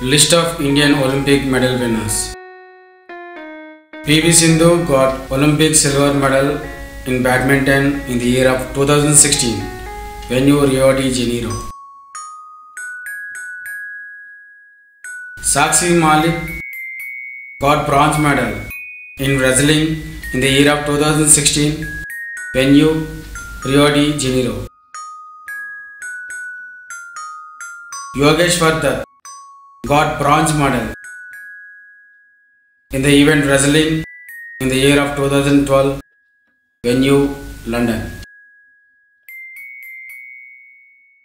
List of Indian Olympic medal winners. PV Sindhu got Olympic silver medal in badminton in the year of 2016, venue Rio de Janeiro. Sakshi Malik got bronze medal in wrestling in the year of 2016, venue Rio de Janeiro. Yogesh Vardhan got bronze medal in the event wrestling in the year of 2012 venue London.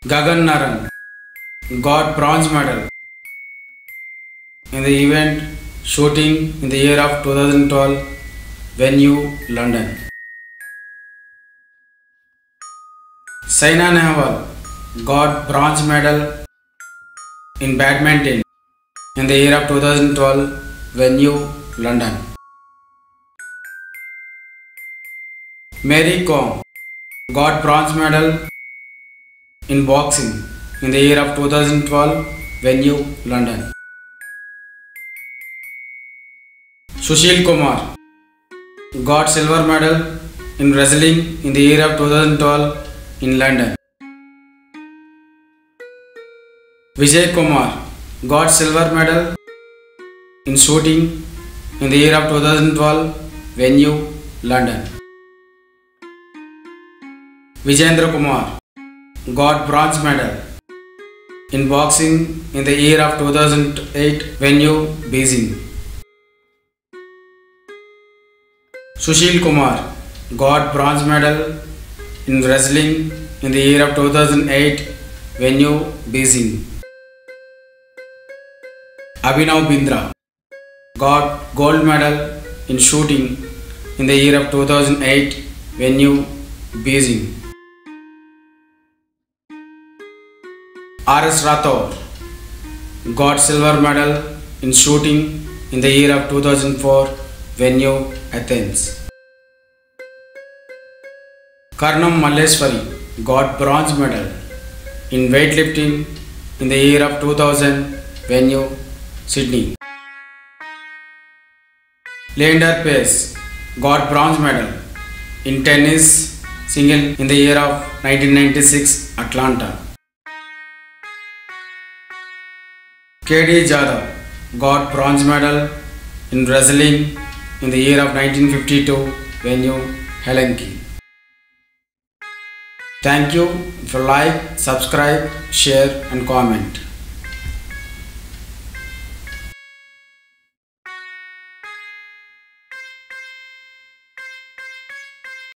Gagan Narang got bronze medal in the event shooting in the year of 2012 venue London. Saina Nehwal. Got bronze medal in badminton in the year of 2012 venue London. Mary Kom got bronze medal in boxing in the year of 2012 venue London. Sushil Kumar got silver medal in wrestling in the year of 2012 in London. Vijay Kumar got silver medal in shooting in the year of 2012 venue London. Vijendra Kumar got bronze medal in boxing in the year of 2008 venue Beijing. Sushil Kumar got bronze medal in wrestling in the year of 2008 venue Beijing. Abhinav Bindra got gold medal in shooting in the year of 2008 venue Beijing. R.S. Rathore got silver medal in shooting in the year of 2004 venue Athens. Karnam Malleswari got bronze medal in weightlifting in the year of 2000 venue Sydney. Leander Paes got bronze medal in tennis single in the year of 1996 Atlanta. KD Jadhav got bronze medal in wrestling in the year of 1952 venue Helsinki. Thank you for like, subscribe, share and comment.